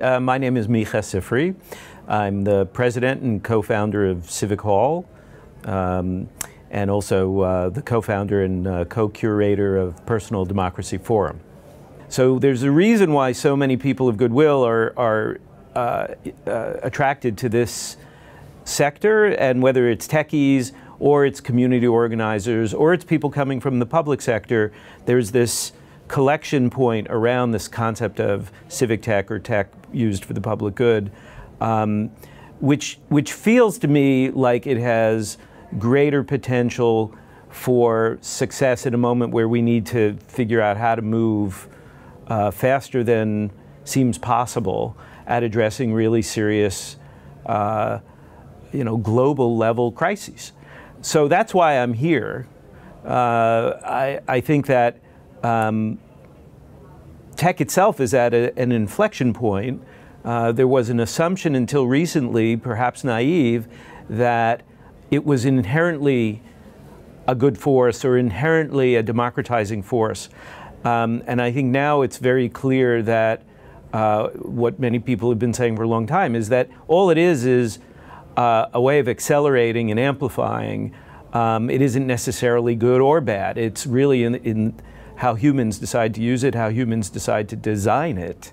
Uh, my name is Micah Sifry. I'm the president and co-founder of Civic Hall, um, and also uh, the co-founder and uh, co-curator of Personal Democracy Forum. So there's a reason why so many people of goodwill are, are uh, uh, attracted to this sector, and whether it's techies or it's community organizers or it's people coming from the public sector, there's this collection point around this concept of civic tech or tech used for the public good, um, which, which feels to me like it has greater potential for success at a moment where we need to figure out how to move uh, faster than seems possible at addressing really serious, uh, you know, global level crises. So that's why I'm here. Uh, I, I think that um, tech itself is at a, an inflection point. Uh, there was an assumption until recently, perhaps naive, that it was inherently a good force or inherently a democratizing force. Um, and I think now it's very clear that uh, what many people have been saying for a long time is that all it is is uh, a way of accelerating and amplifying. Um, it isn't necessarily good or bad. It's really in, in, how humans decide to use it, how humans decide to design it,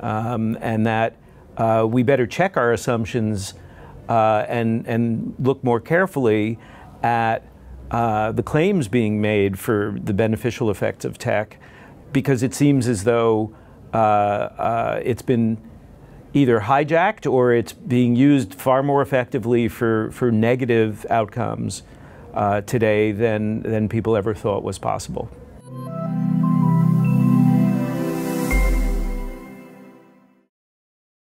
um, and that uh, we better check our assumptions uh, and, and look more carefully at uh, the claims being made for the beneficial effects of tech, because it seems as though uh, uh, it's been either hijacked or it's being used far more effectively for, for negative outcomes uh, today than, than people ever thought was possible.